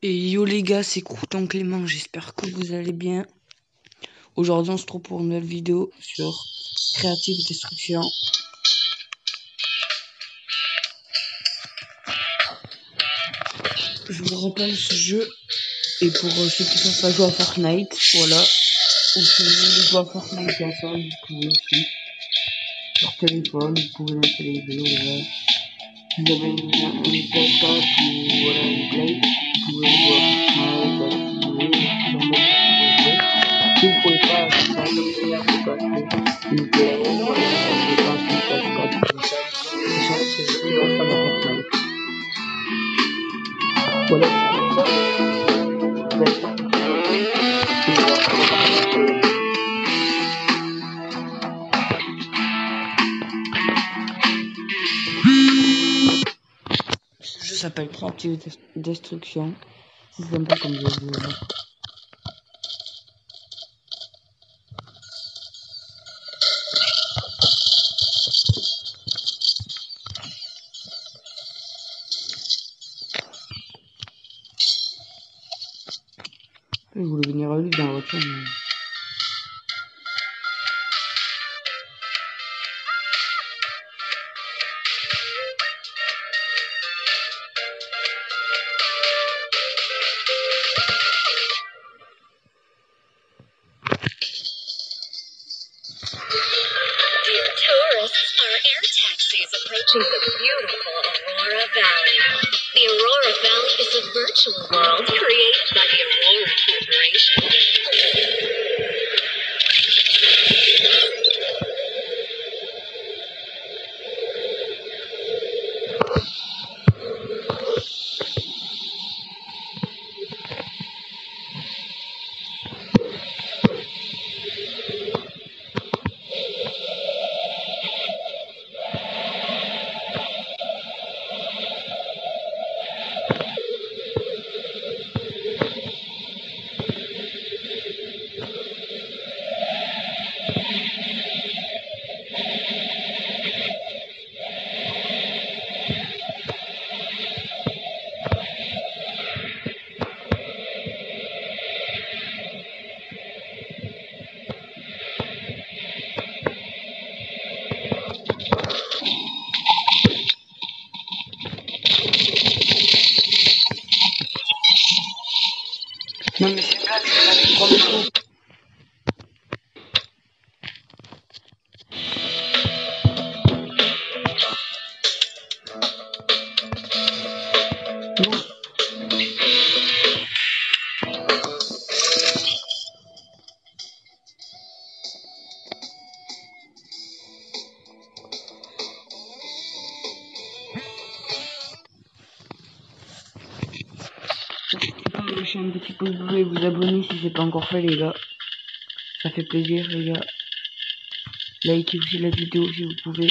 Et yo les gars, c'est Crouton Clément, j'espère que vous allez bien. Aujourd'hui, on se retrouve pour une nouvelle vidéo sur Creative Destruction. Je vous rappelle ce jeu, et pour euh, ceux qui ne peuvent pas jouer à Fortnite, voilà. Ou à Fortnite ça, vous pouvez. Sur téléphone, vous pouvez les vidéos, vous avez une, une PS4 ou voilà, une Play, vous s'appelle Creative Destruction. C'est sympa comme. Je voulais venir à dans la voiture. Les gars. Ça fait plaisir les gars. Likez aussi la vidéo si vous pouvez.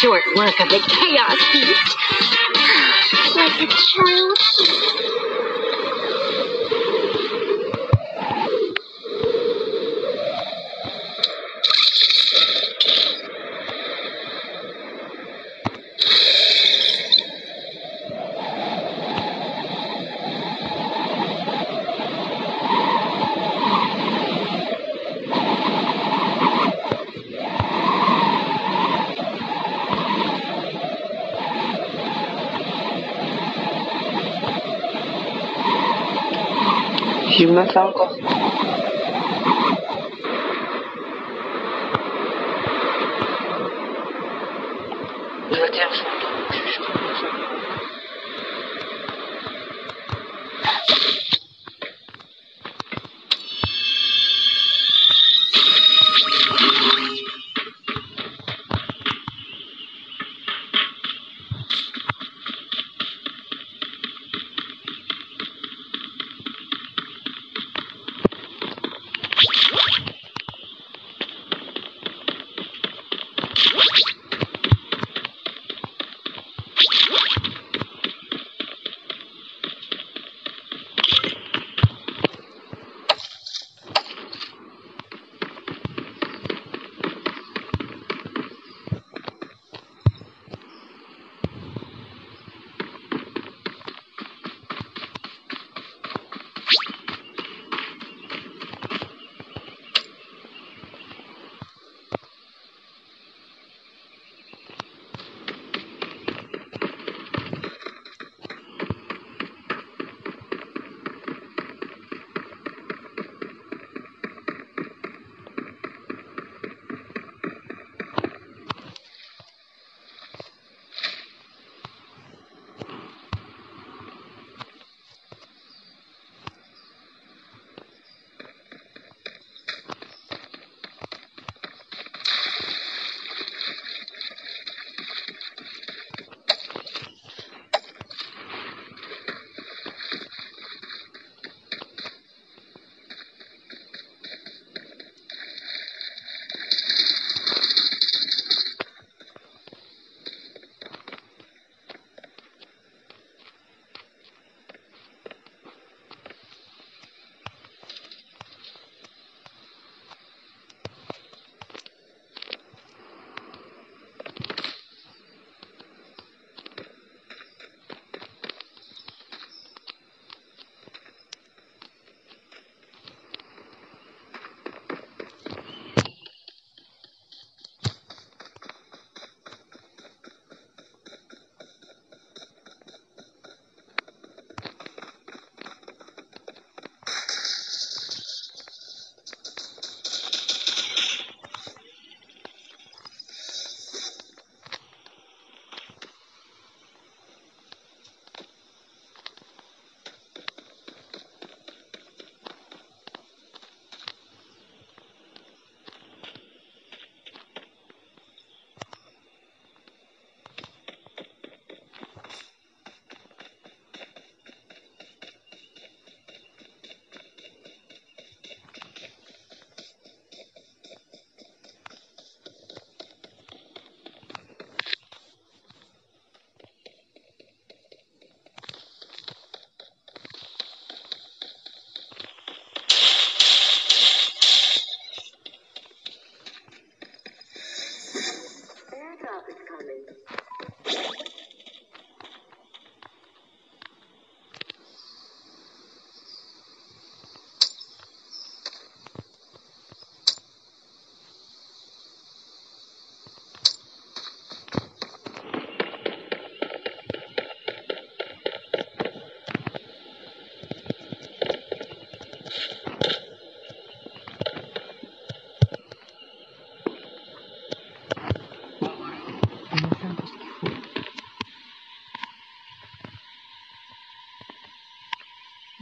Short work of the chaos beast. J'ai même fait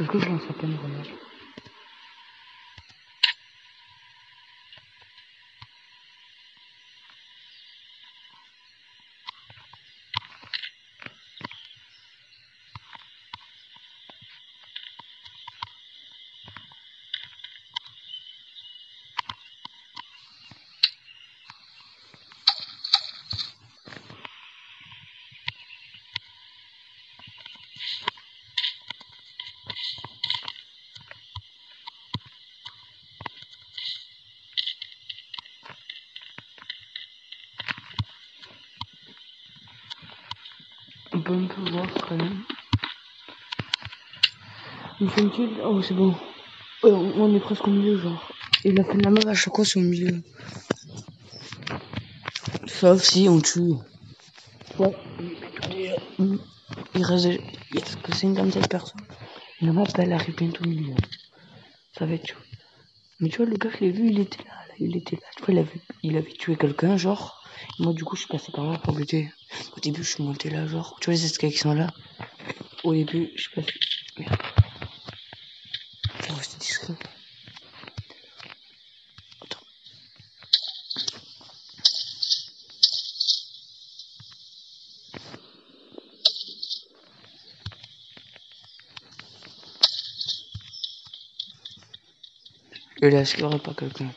Est-ce que je lance grenade On peut voir quand même. Une fait Oh, c'est bon. On est presque au milieu, genre. Et la fin de la map, à chaque fois, c'est au milieu. Sauf si on tue. Ouais. Il reste. Il reste que 57 personnes. La map, elle arrive bientôt au milieu. Ça va être chaud. Mais tu vois, le gars, je l'ai vu, il était là, là, il était là. Tu vois, il avait, il avait tué quelqu'un, genre. Moi, du coup, je suis passé par là pour lutter. Début, je suis monté là, genre. Tu vois les escaliers qui sont là Au début, je suis passé. Merde. Faut rester discret. Attends. Et là, est-ce qu'il aurait pas quelqu'un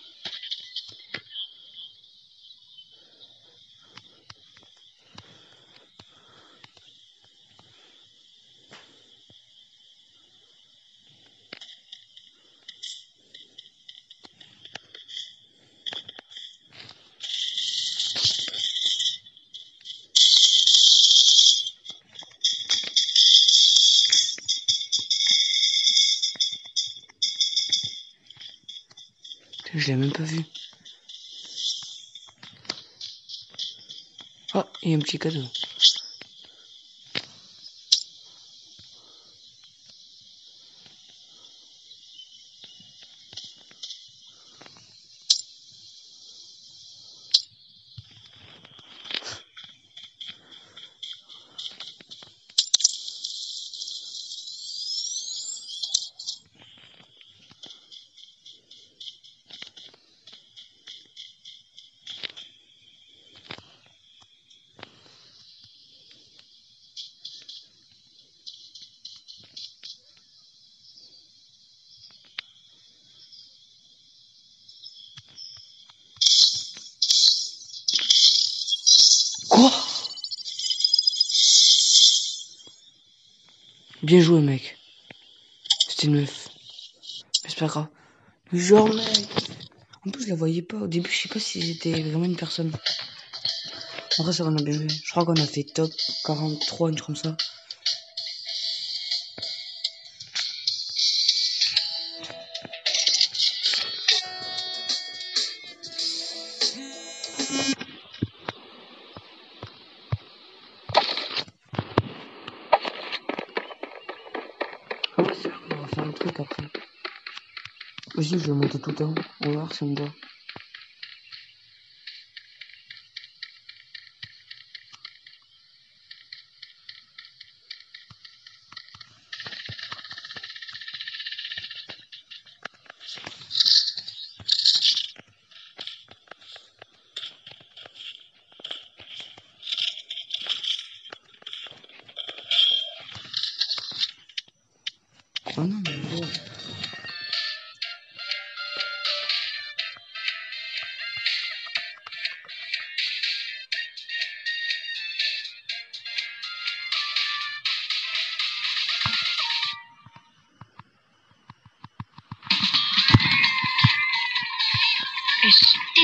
Putain, Je l'ai même pas vu. Oh, il y a un petit cadeau. Quoi Bien joué, mec. C'était une meuf. Mais c'est pas grave. Genre, mec. En plus, je la voyais pas. Au début, je sais pas si c'était vraiment une personne. En vrai, ça va, on a bien joué. Je crois qu'on a fait top 43, une comme ça. On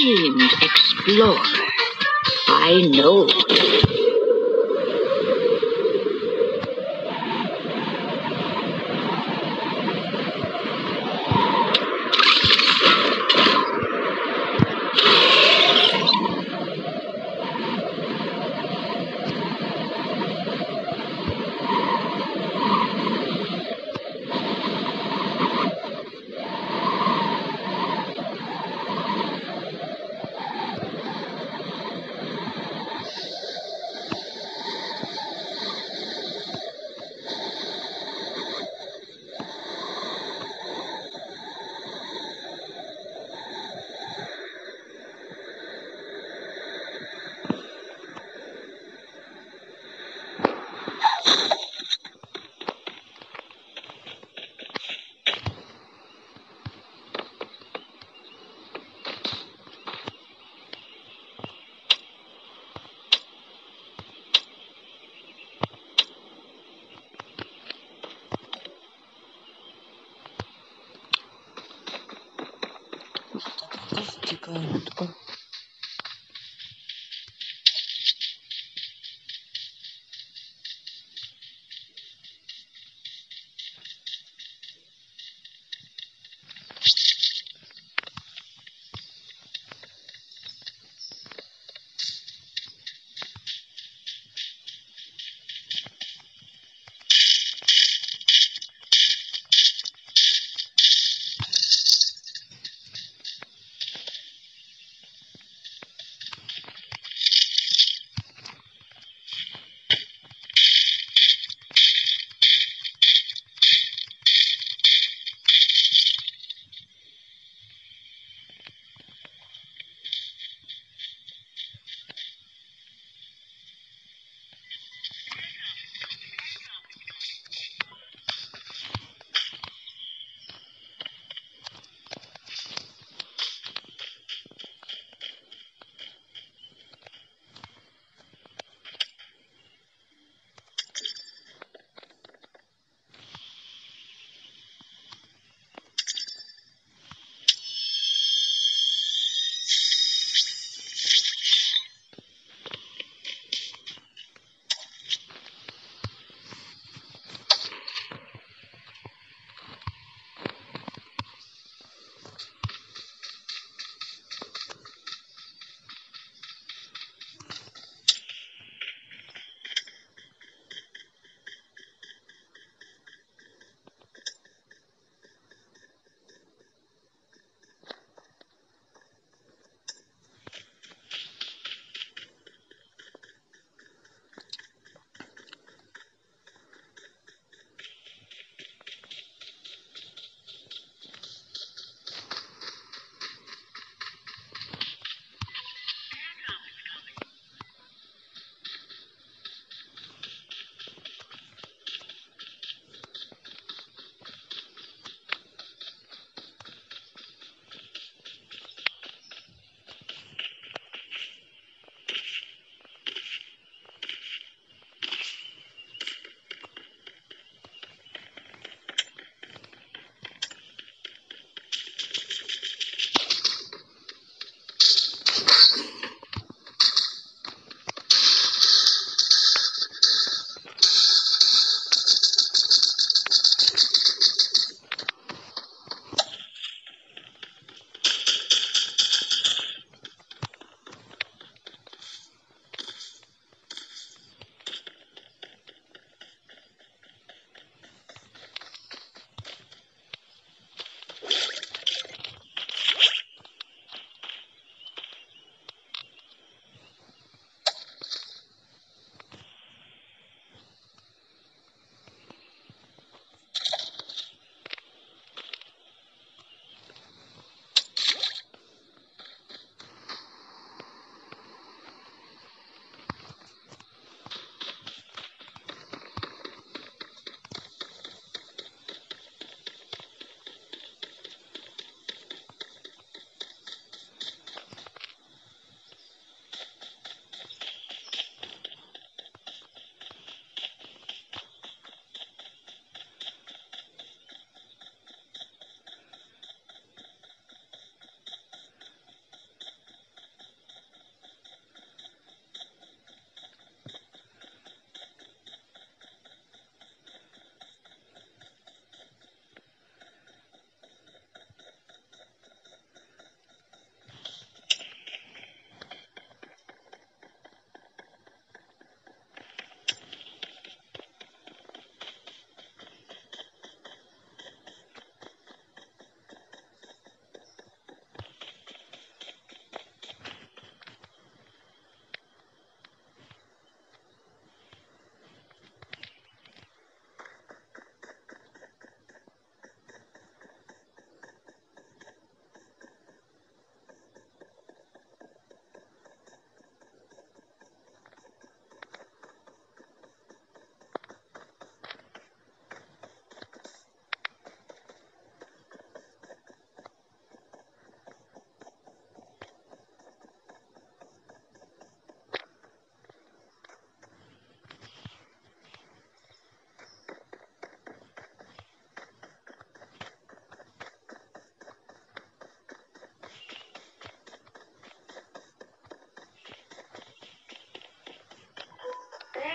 Esteemed explorer, I know C'était quand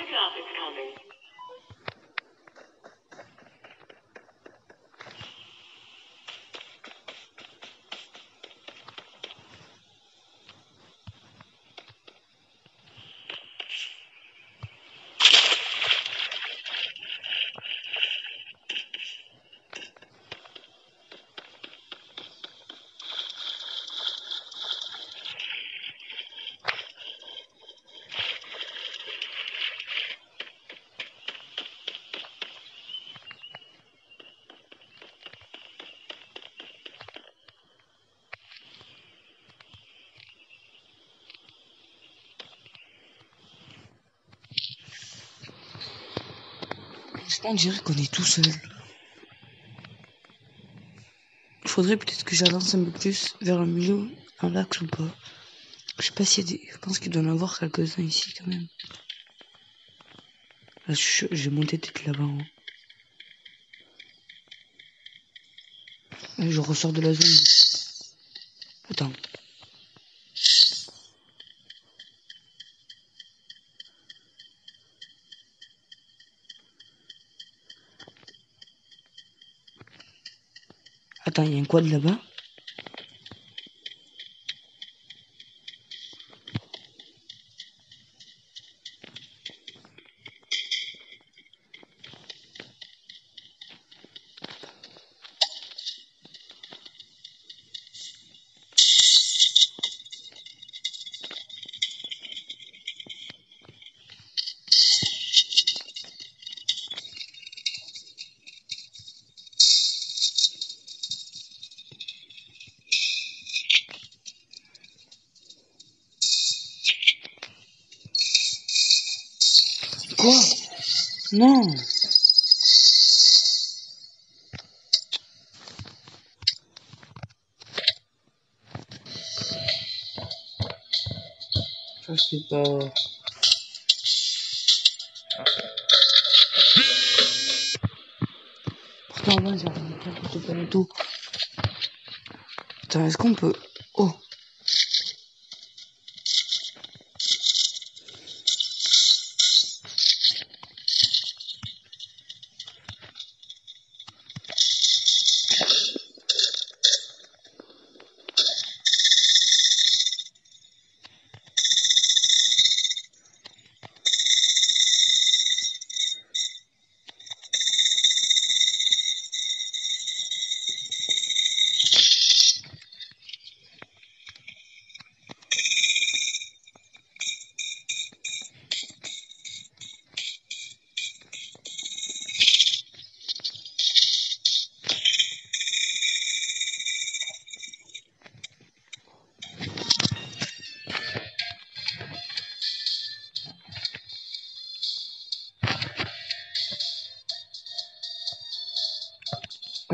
traffic coming. On dirait qu'on est tout seul. Il faudrait peut-être que j'avance un peu plus vers le milieu, un lac ou pas. Je sais pas a des... Je pense qu'il doit en avoir quelques-uns ici quand même. Vais monter peut-être là-bas. hein. Je ressors de la zone. Attends. atang yin kwa laba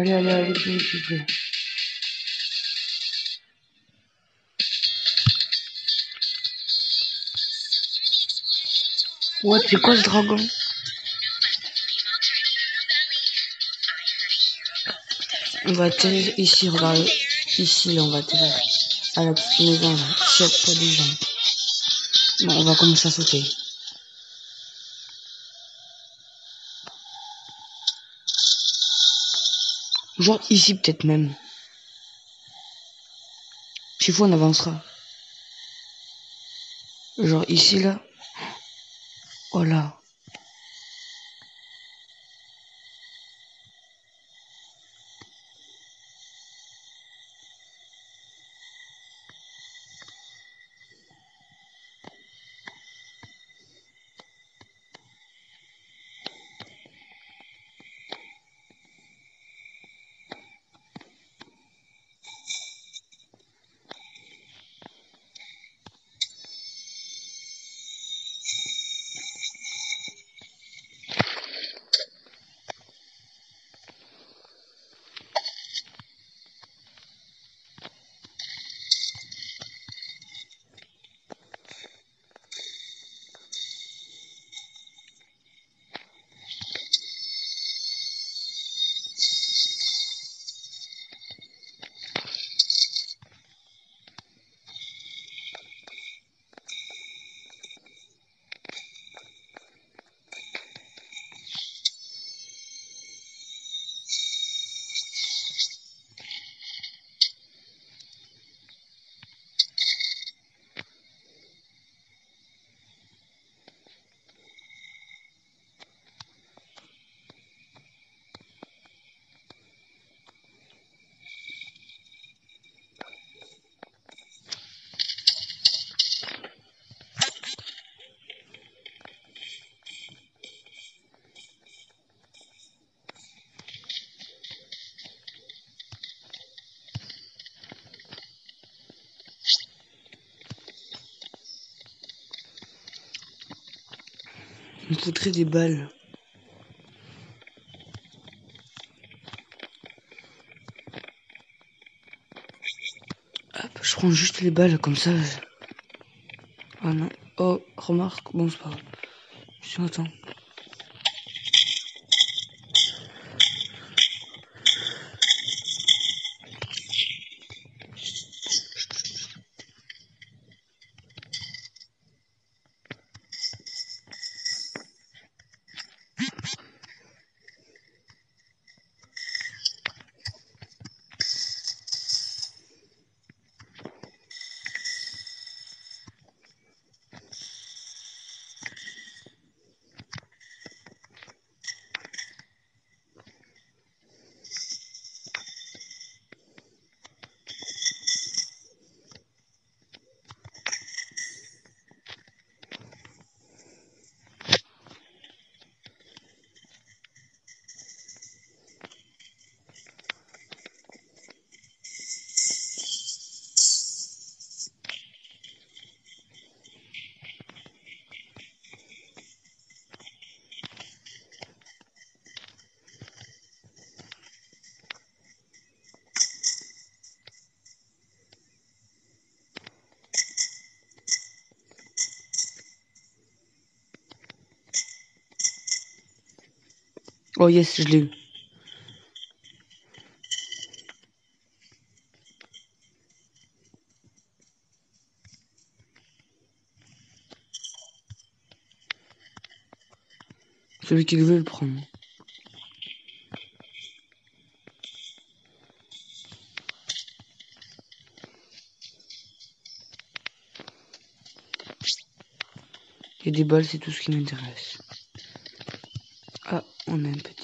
Allez, allez, allez, vite, vite, vite. What, c'est quoi ce dragon? On va atterrir ici, regarde. Ici, on va atterrir. À la petite maison, là. S'il a pas des gens. Bon, on va commencer à sauter. Genre ici, peut-être même. S'il faut, on avancera. Genre ici, là. Oh. foutrait des balles. Je prends juste les balles comme ça. Ah non. Oh, remarque, bon c'est pas grave. Je m'attends. Oh yes, je l'ai eu. Celui qui veut le prendre. Et des balles, c'est tout ce qui m'intéresse. Ah, on a un petit.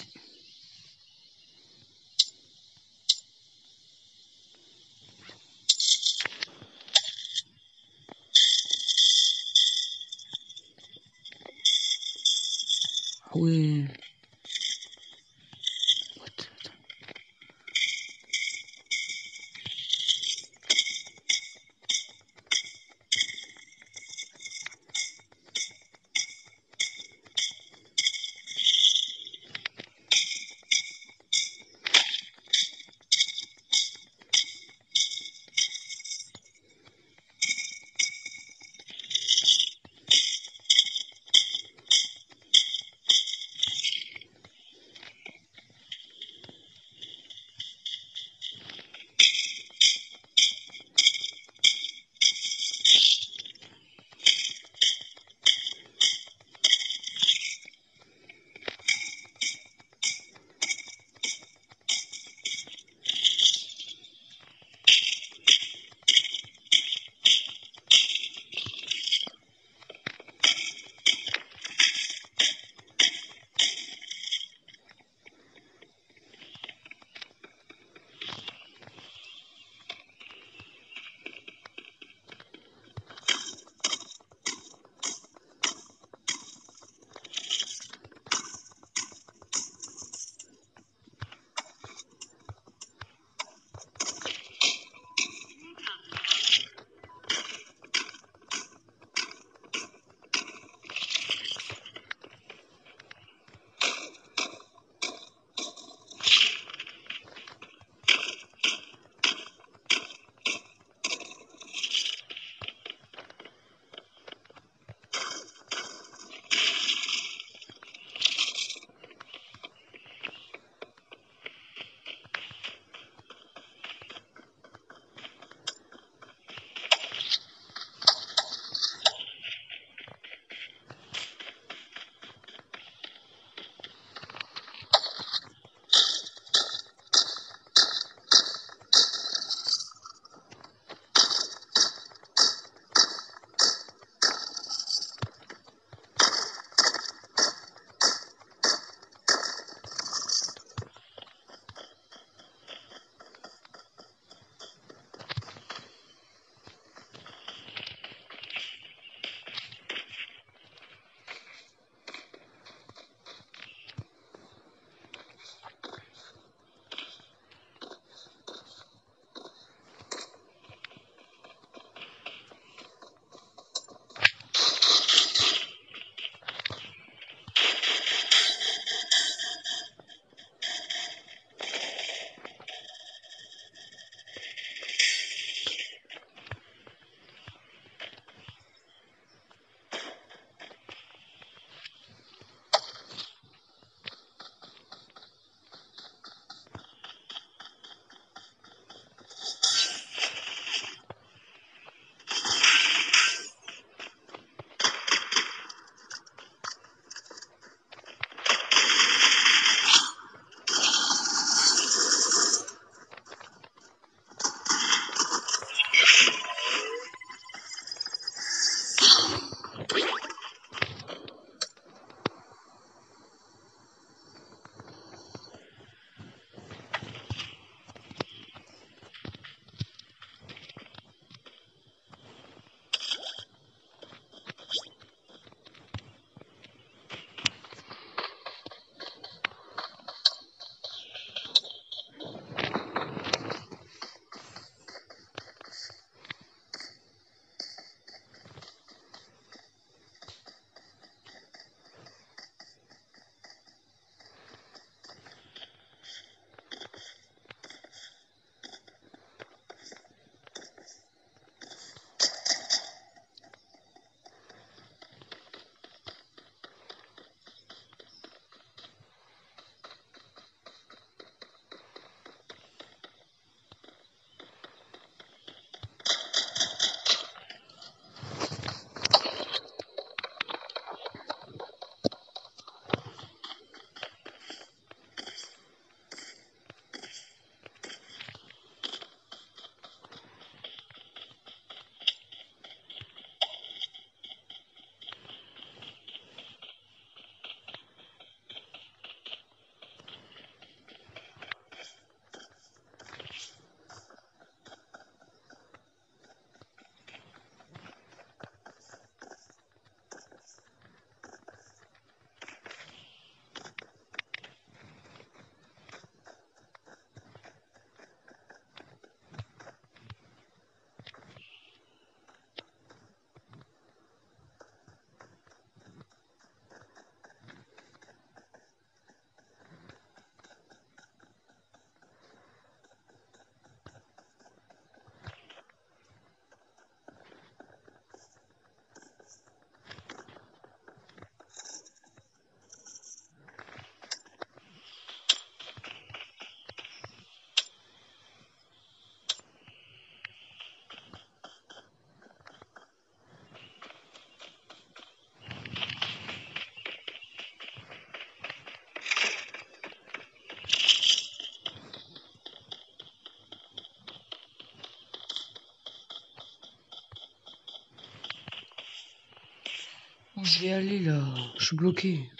Je vais aller là? Je suis bloqué.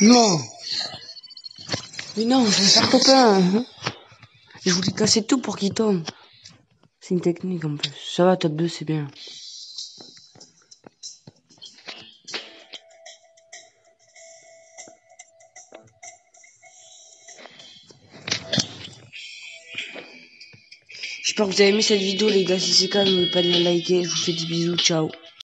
Non Mais non, je vais faire copain hein. Je voulais casser tout pour qu'il tombe. C'est une technique en plus. Ça va, top 2, c'est bien. J'espère que vous avez aimé cette vidéo les gars, si c'est le cas, n'oubliez pas de la liker, je vous fais des bisous, ciao